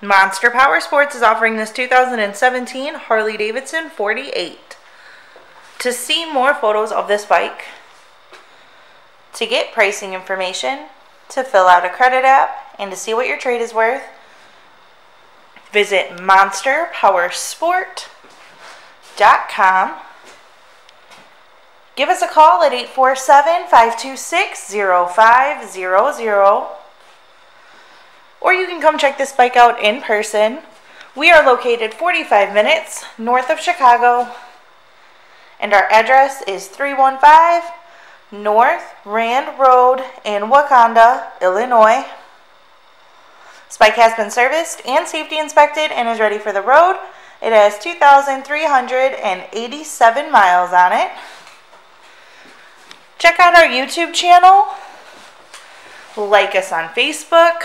Monster Power Sports is offering this 2017 Harley Davidson 48. To see more photos of this bike, to get pricing information, to fill out a credit app, and to see what your trade is worth, visit monsterpowersport.com. Give us a call at 847 526 0500 or you can come check this bike out in person. We are located 45 minutes north of Chicago, and our address is 315 North Rand Road in Wauconda, Illinois. This bike has been serviced and safety inspected and is ready for the road. It has 2,387 miles on it. Check out our YouTube channel. Like us on Facebook.